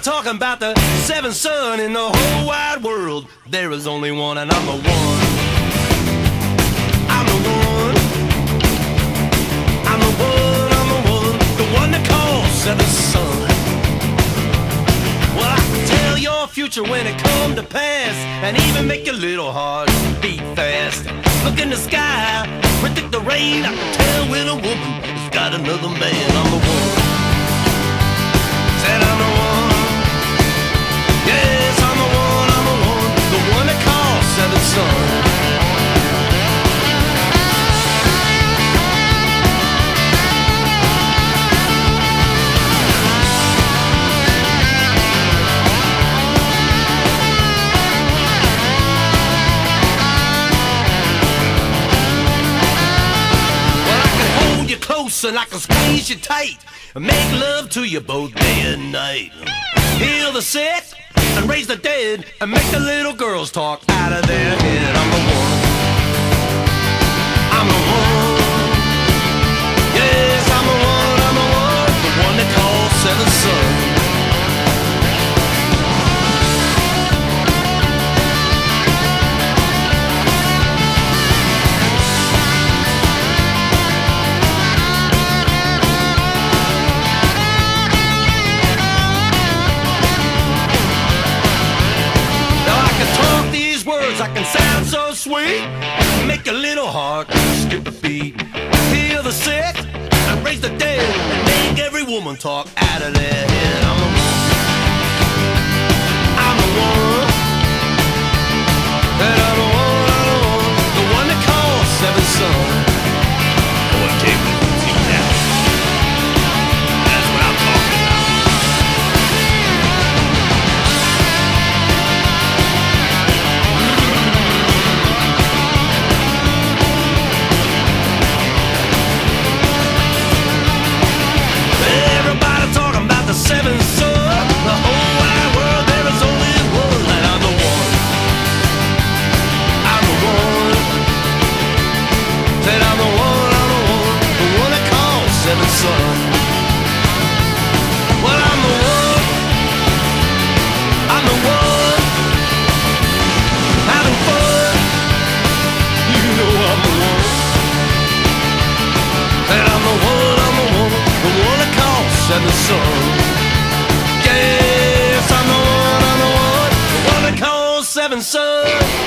talking about the seventh son in the whole wide world. There is only one, and I'm the one. I'm the one. I'm the one, I'm the one, the one that calls seventh son. Well, I can tell your future when it come to pass, and even make your little heart beat fast. Look in the sky, predict the rain. I can tell when a woman has got another man. I'm the one. Close and I can squeeze you tight and make love to you both day and night. Heal the sick and raise the dead and make the little girls talk out of their head. I can sound so sweet, make a little heart skip a beat, heal the sick and raise the dead, and make every woman talk out of their head. The one that seven son.